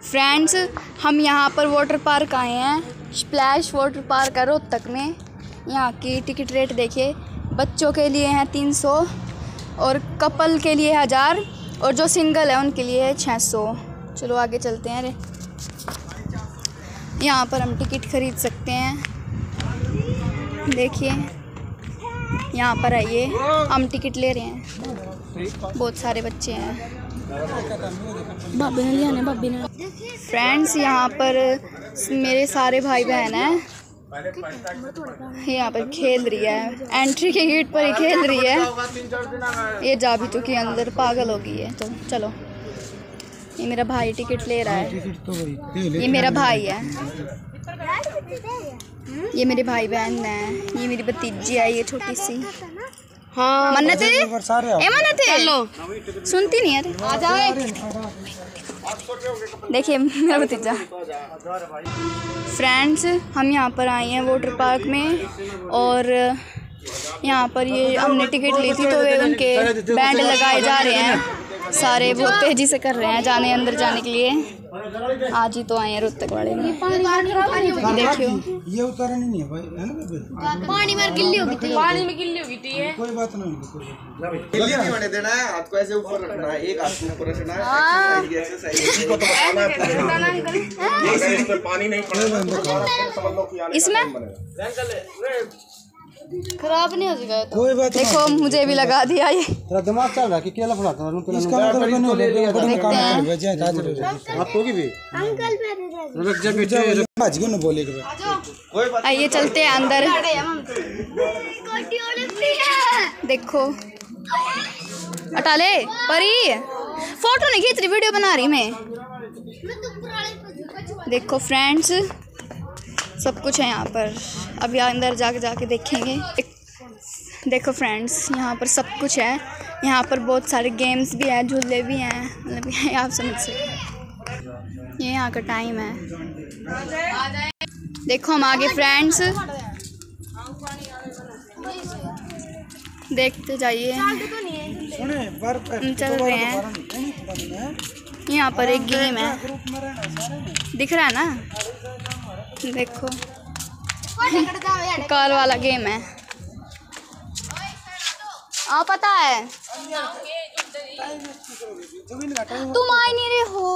Friends हम यहाँ पर वाटर पार्क आए हैं। स्प्लैश वाटर पार्क है रोहतक में। यहाँ की टिकट रेट देखिए। बच्चों के लिए हैं तीन सौ और कपल के लिए हज़ार और जो सिंगल है उनके लिए है छः सौ। चलो आगे चलते हैं अरे यहाँ पर हम टिकट खरीद सकते हैं। देखिए। यहाँ पर आइए। हम टिकट ले रहे हैं। बहुत सारे बच्चे हैं। भाभी ने लिया भाभी ने। फ्रेंड्स यहाँ पर मेरे सारे भाई बहन हैं। यहाँ पर खेल रही है। एंट्री के गेट पर ही खेल रही है। ये जा भी चुकी है अंदर, पागल हो गई है। तो चलो, ये मेरा भाई टिकट ले रहा है। ये मेरा भाई है। ये मेरे भाई बहन हैं। ये मेरी भतीजी है, ये छोटी सी। हाँ। मन्नत ए मन्नत चलो। सुनती नहीं यार। आ जाए देखिए मेरा भतीजा फ्रेंड्स हम यहाँ पर आए हैं वाटर पार्क में और यहाँ पर ये हमने टिकट ली थी तो वे उनके बैंड लगाए जा रहे हैं। सारे बहुत तेज़ी से कर रहे हैं जाने अंदर जाने के लिए। आज ही तो आए हैं रोहतक वाले में। देखियो। ये उतारा नहीं है भाई है पानी में गिल्ली होगी थी पानी में गिल्ली होगी कोई बात नहीं कोई बात नहीं। गिल्ली नहीं होने देना है हाथ को ऐसे ऊपर रखना है एक हाथ ऊपर रखना है एक्सरसाइज इसको तो बताना है इसमें पानी नहीं पड़ेगा समझ लो कि आने का इसमें? खराब नहीं हो जाएगा तो। कोई बात देखो मुझे भी लगा दिया ये। तेरा दिमाग चल रहा है कि केला फुलाता हूँ तेरा इसका मतलब बने हो बड़े काम कर बे जाए दादर आपको की भी? अंकल मेरे रुक जा बेटे आज क्यों ना बोले के कोई बात आइए चलते हैं अंदर। है। देखो। हटा ले परी। फ़ोटो नहीं खींच रही वीडियो बना रही मैं। तो देखो। फ्रेंड्स सब कुछ है यहाँ पर। अभी अंदर जाके जाके देखेंगे। देखो फ्रेंड्स यहाँ पर सब कुछ है। यहाँ पर बहुत सारे गेम्स भी हैं झूले भी हैं। मतलब ये आप समझ सकते ये यहाँ का टाइम है। देखो हम आगे फ्रेंड्स देखते जाइए। हम चल रहे हैं। यहाँ पर एक गेम है। दिख रहा है ना? देखो। कॉल वाला गेम है। हाँ पता है। तुम आ नहीं रहे हो।